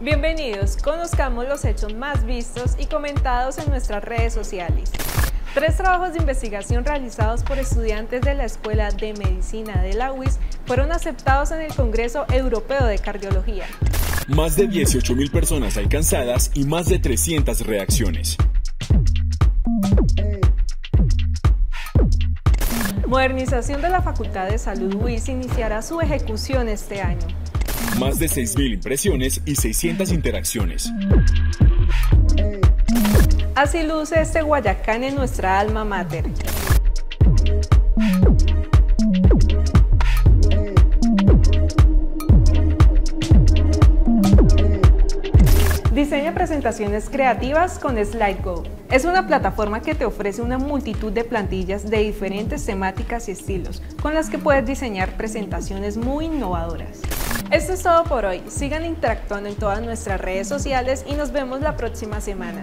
Bienvenidos, conozcamos los hechos más vistos y comentados en nuestras redes sociales. Tres trabajos de investigación realizados por estudiantes de la Escuela de Medicina de la UIS fueron aceptados en el Congreso Europeo de Cardiología. Más de 18.000 personas alcanzadas y más de 300 reacciones. Modernización de la Facultad de Salud UIS iniciará su ejecución este año. Más de 6.000 impresiones y 600 interacciones. Así luce este Guayacán en nuestra alma mater. Diseña presentaciones creativas con SlideGo. Es una plataforma que te ofrece una multitud de plantillas de diferentes temáticas y estilos, con las que puedes diseñar presentaciones muy innovadoras. Esto es todo por hoy. Sigan interactuando en todas nuestras redes sociales y nos vemos la próxima semana.